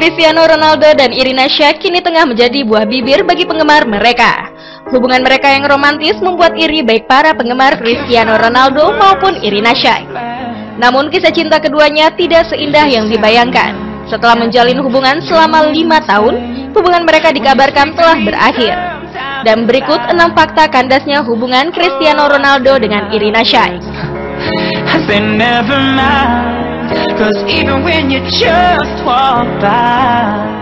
Cristiano Ronaldo dan Irina Shayk kini tengah menjadi buah bibir bagi penggemar mereka. Hubungan mereka yang romantis membuat iri baik para penggemar Cristiano Ronaldo maupun Irina Shayk. Namun kisah cinta keduanya tidak seindah yang dibayangkan. Setelah menjalin hubungan selama lima tahun, hubungan mereka dikabarkan telah berakhir. Dan berikut enam fakta kandasnya hubungan Cristiano Ronaldo dengan Irina Shayk. Cause even when you just walk by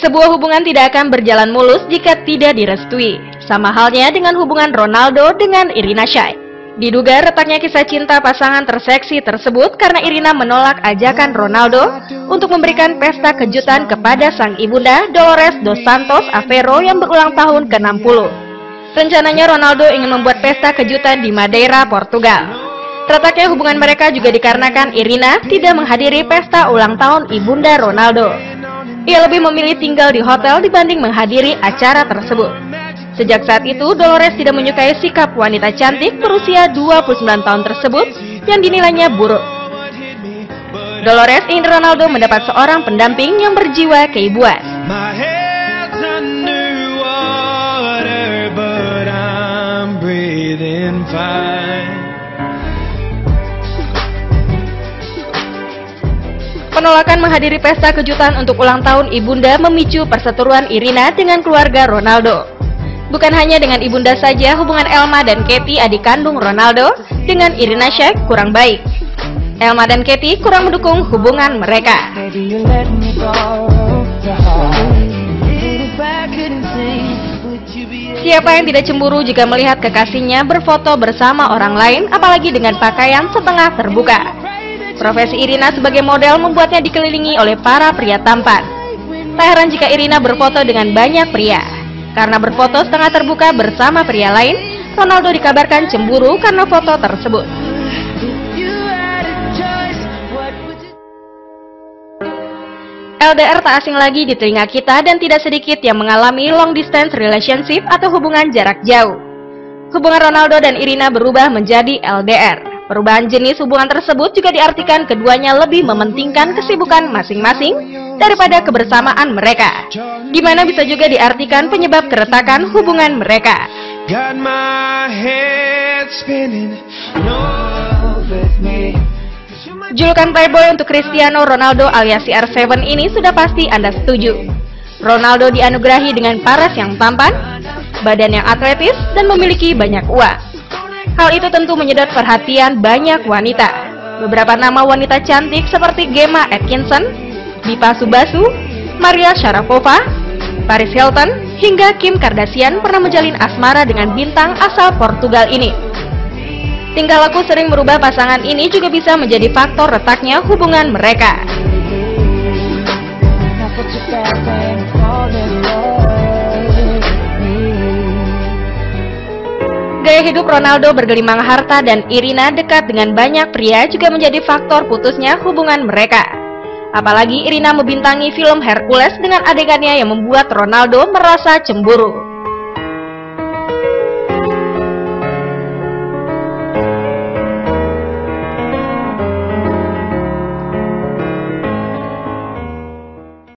Sebuah hubungan tidak akan berjalan mulus jika tidak direstui. Sama halnya dengan hubungan Ronaldo dengan Irina Shayk. Diduga retaknya kisah cinta pasangan terseksi tersebut karena Irina menolak ajakan Ronaldo untuk memberikan pesta kejutan kepada sang ibunda Dolores dos Santos Aveiro yang berulang tahun ke-60. Rencananya Ronaldo ingin membuat pesta kejutan di Madeira, Portugal. Retaknya hubungan mereka juga dikarenakan Irina tidak menghadiri pesta ulang tahun ibunda Ronaldo. Ia lebih memilih tinggal di hotel dibanding menghadiri acara tersebut. Sejak saat itu, Dolores tidak menyukai sikap wanita cantik berusia 29 tahun tersebut yang dinilainya buruk. Dolores ingin Ronaldo mendapat seorang pendamping yang berjiwa keibuan. Penolakan menghadiri pesta kejutan untuk ulang tahun ibunda memicu perseteruan Irina dengan keluarga Ronaldo. Bukan hanya dengan ibunda saja, hubungan Elma dan Katie adik kandung Ronaldo dengan Irina Shayk kurang baik. Elma dan Katie kurang mendukung hubungan mereka. Siapa yang tidak cemburu jika melihat kekasihnya berfoto bersama orang lain, apalagi dengan pakaian setengah terbuka? Profesi Irina sebagai model membuatnya dikelilingi oleh para pria tampan. Tak heran jika Irina berfoto dengan banyak pria. Karena berfoto setengah terbuka bersama pria lain, Ronaldo dikabarkan cemburu karena foto tersebut. LDR tak asing lagi di telinga kita dan tidak sedikit yang mengalami long distance relationship atau hubungan jarak jauh. Hubungan Ronaldo dan Irina berubah menjadi LDR. Perubahan jenis hubungan tersebut juga diartikan keduanya lebih mementingkan kesibukan masing-masing daripada kebersamaan mereka. Gimana bisa juga diartikan penyebab keretakan hubungan mereka. Got my head spinning, Julukan Playboy untuk Cristiano Ronaldo alias CR7 ini sudah pasti Anda setuju. Ronaldo dianugerahi dengan paras yang tampan, badan yang atletis, dan memiliki banyak uang. Hal itu tentu menyedot perhatian banyak wanita. Beberapa nama wanita cantik seperti Gemma Atkinson, Dipa Subasu, Maria Sharapova, Paris Hilton, hingga Kim Kardashian pernah menjalin asmara dengan bintang asal Portugal ini. Tingkah laku sering merubah pasangan ini juga bisa menjadi faktor retaknya hubungan mereka. Gaya hidup Ronaldo bergelimang harta dan Irina dekat dengan banyak pria juga menjadi faktor putusnya hubungan mereka. Apalagi Irina membintangi film Hercules dengan adegannya yang membuat Ronaldo merasa cemburu.